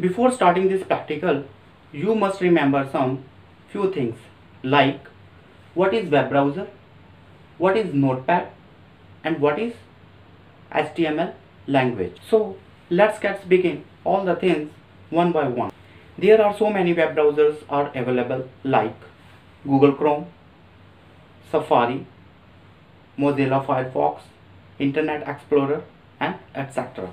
Before starting this practical, you must remember some few things like what is web browser, what is notepad and what is HTML language. So let's get begin all the things one by one. There are so many web browsers are available like Google Chrome, Safari, Mozilla Firefox, Internet Explorer and etc.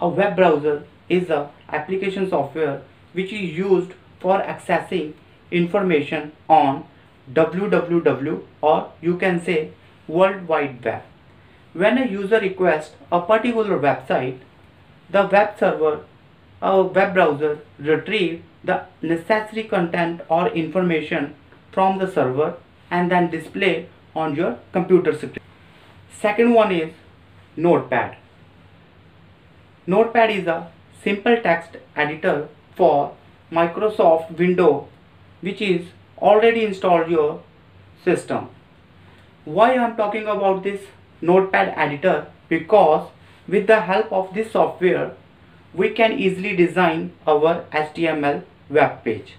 A web browser is a application software which is used for accessing information on www or you can say World Wide Web. When a user requests a particular website, the web server a web browser retrieve the necessary content or information from the server and then display on your computer screen. Second one is Notepad. Notepad is a simple text editor for Microsoft Windows which is already installed your system. Why I am talking about this Notepad editor? Because with the help of this software we can easily design our HTML web page.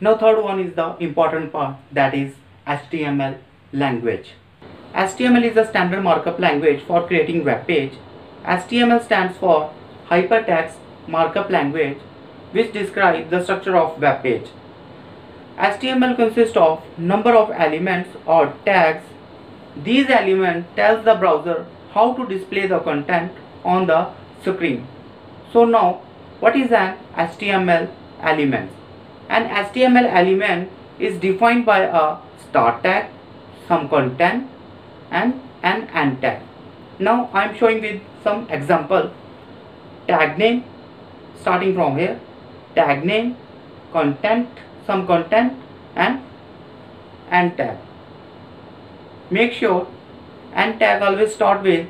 Now third one is the important part that is HTML language. HTML is a standard markup language for creating web page. HTML stands for Hypertext Markup Language which describes the structure of web page. HTML consists of number of elements or tags. These elements tells the browser how to display the content on the screen. So now what is an HTML element? An HTML element is defined by a start tag, some content and an end tag. Now I am showing with some example tag name starting from here. Tag name content some content and end tag. Make sure end tag always start with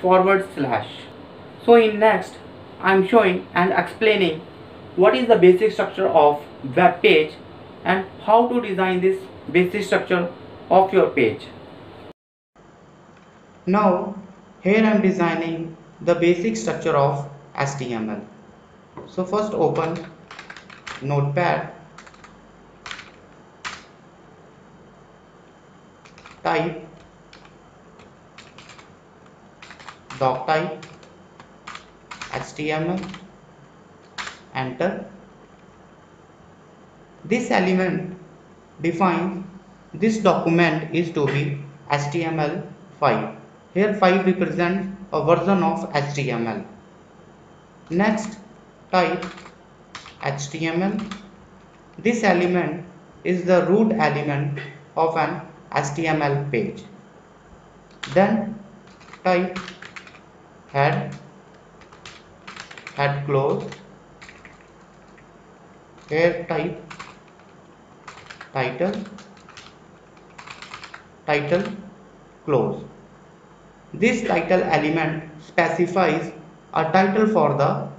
forward slash. So in next I am showing and explaining what is the basic structure of web page and how to design this basic structure of your page. Now here I am designing the basic structure of HTML. So first open notepad. Type. Doc type. HTML enter. This element defines this document is to be HTML5 here 5 represents a version of HTML. Next type HTML. This element is the root element of an HTML page. Then type head, head close, here type title, title close this title element specifies a title for the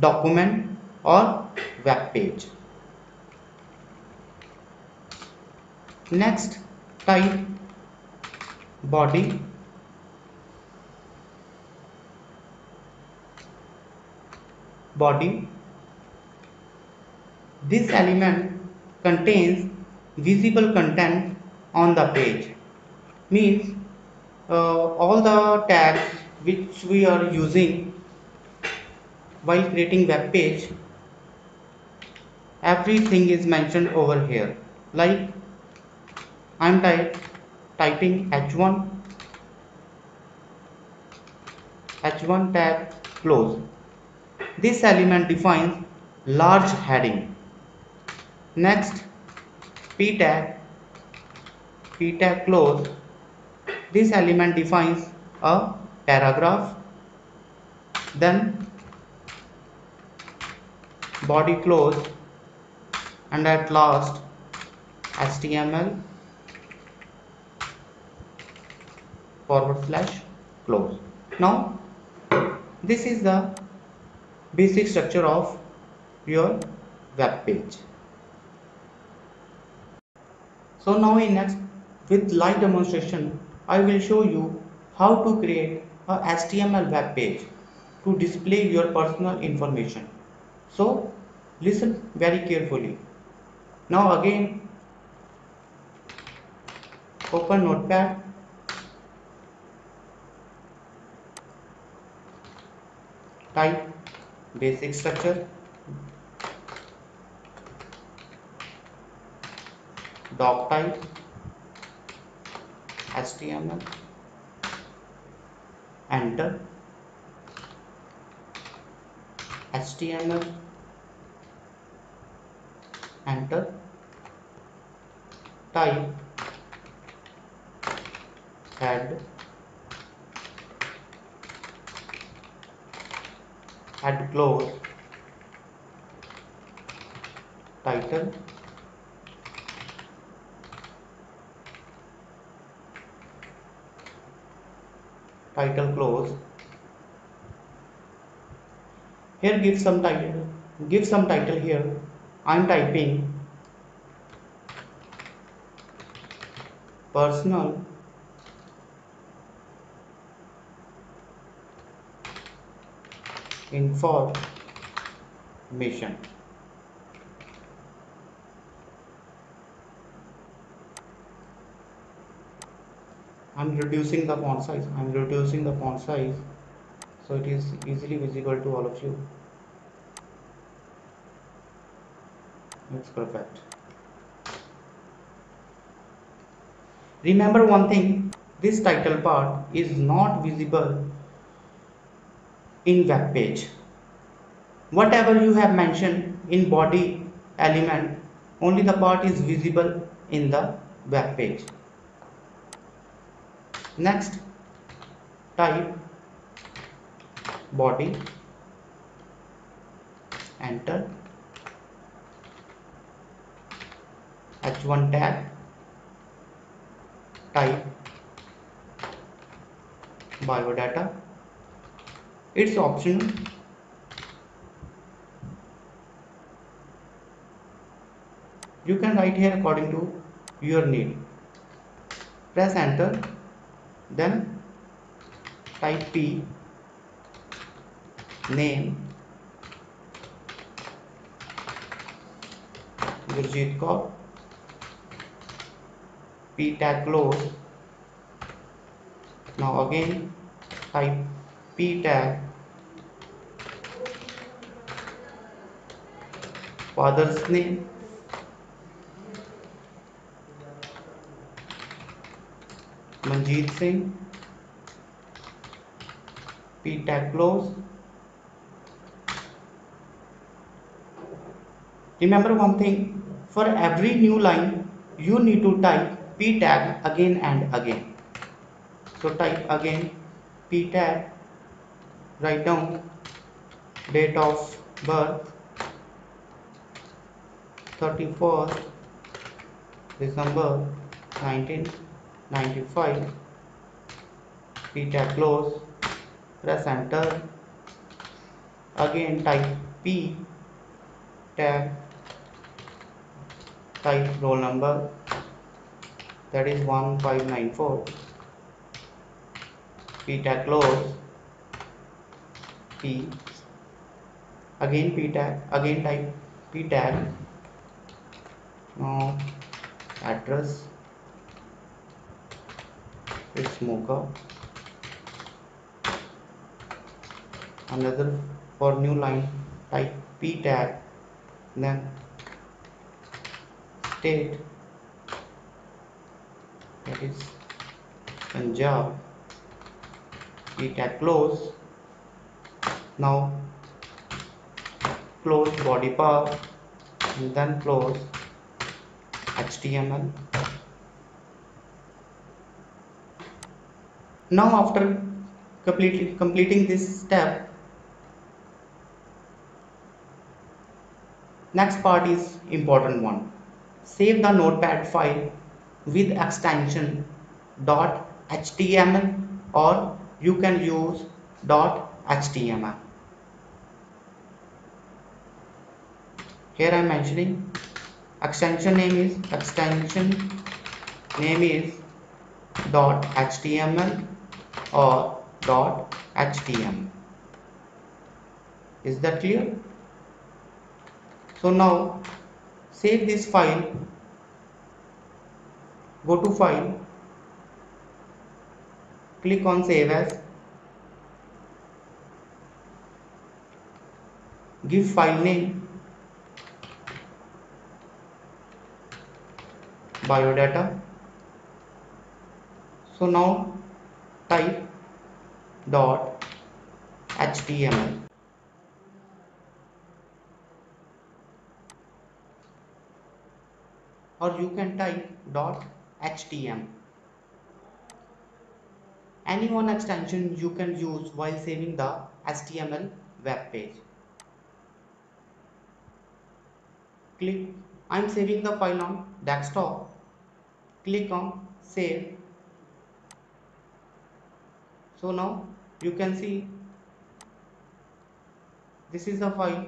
document or web page. Next, type body. Body. This element contains visible content on the page. Means uh, all the tags which we are using while creating web page everything is mentioned over here. Like I'm type, typing h1 h1 tag close. This element defines large heading. Next p tag p tag close. This element defines a paragraph. Then body close and at last HTML forward slash close now this is the basic structure of your web page so now in next with live demonstration I will show you how to create a HTML web page to display your personal information. So listen very carefully now again open notepad type basic structure doc type html enter html enter type. Add. Add close. Title. Title close here give some title. Give some title here. I'm typing personal information. I'm reducing the font size. I'm reducing the font size so it is easily visible to all of you. It's perfect. Remember one thing this title part is not visible in web page. Whatever you have mentioned in body element only the part is visible in the web page. Next type body. Enter. H1 tag type. Biodata. It's optional you can write here according to your need. Press enter. Then type P name Gurjeet Kaur P tag close now again type P tag father's name Manjeet Singh P tag close remember one thing for every new line you need to type p tag again and again. So type again p tag write down date of birth 31st December 1995 p tag close press enter. Again type p tag type roll number that is 1594 p tag close p. Again p tag again type p tag. Now address it's mocha another for new line type p tag then state that is Punjab. P tag close now close body part and then close HTML now after completely completing this step next part is important one. Save the notepad file with extension .html or you can use .html here I am mentioning extension name is extension name is .html or html is that clear so now save this file go to file click on save as give file name biodata. So now type dot html or you can type dot htm any one extension you can use while saving the html web page. Click I'm saving the file on desktop. Click on save. So now you can see this is the file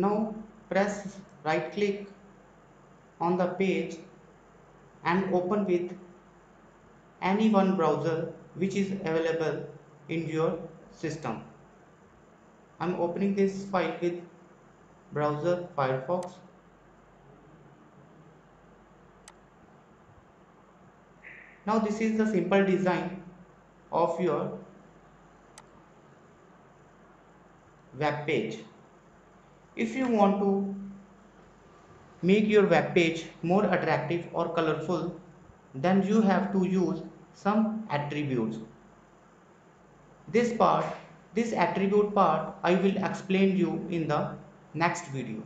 now press right click on the page and open with any one browser which is available in your system. I'm opening this file with browser Firefox. Now this is the simple design of your web page. If you want to make your web page more attractive or colorful, then you have to use some attributes this part, this attribute part I will explain you in the next video.